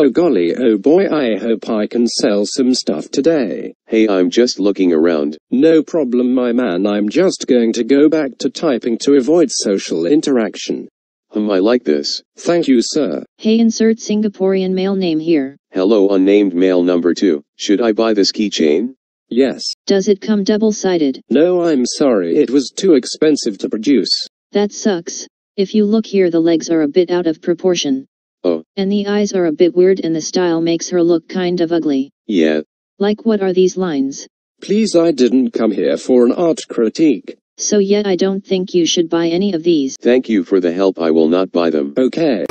Oh golly, oh boy, I hope I can sell some stuff today. Hey, I'm just looking around. No problem, my man. I'm just going to go back to typing to avoid social interaction. Hmm, I like this. Thank you, sir. Hey insert Singaporean male name here. Hello, unnamed male number 2. Should I buy this keychain? Yes. Does it come double-sided? No, I'm sorry. It was too expensive to produce. That sucks. If you look here the legs are a bit out of proportion. And the eyes are a bit weird and the style makes her look kind of ugly. Yeah. Like what are these lines? Please, I didn't come here for an art critique. So yet I don't think you should buy any of these. Thank you for the help. I will not buy them. Okay.